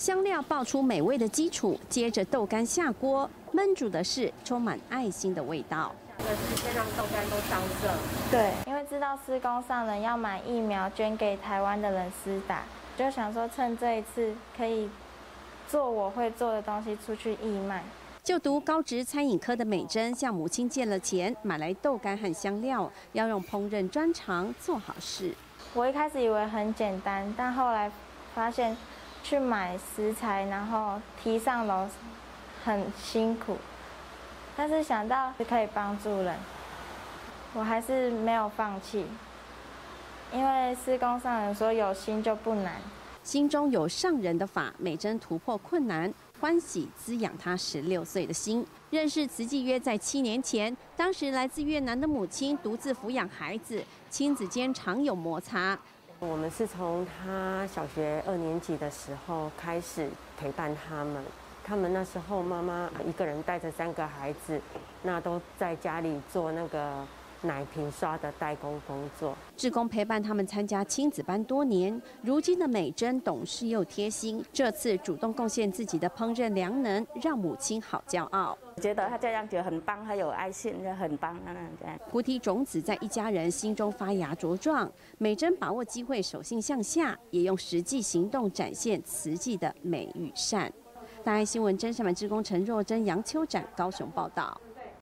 香料爆出美味的基础，接着豆干下锅焖煮的是充满爱心的味道。可是先让豆干都上色。对，因为知道施工上人要买疫苗捐给台湾的人施打，就想说趁这一次可以做我会做的东西出去义卖。就读高职餐饮科的美珍向母亲借了钱，买来豆干和香料，要用烹饪专长做好事。我一开始以为很简单，但后来发现。去买食材，然后提上楼，很辛苦。但是想到是可以帮助人，我还是没有放弃。因为施工上人说有心就不难，心中有上人的法，美珍突破困难，欢喜滋养她十六岁的心。认识慈济约在七年前，当时来自越南的母亲独自抚养孩子，亲子间常有摩擦。我们是从他小学二年级的时候开始陪伴他们，他们那时候妈妈一个人带着三个孩子，那都在家里做那个。奶瓶刷的代工工作，志工陪伴他们参加亲子班多年。如今的美珍懂事又贴心，这次主动贡献自己的烹饪良能，让母亲好骄傲。我觉得他这样子很棒，很有爱心，很棒。菩提种子在一家人心中发芽茁壮。美珍把握机会，手心向下，也用实际行动展现慈济的美与善。大爱新闻真善美志工陈若珍、杨秋展高雄报道。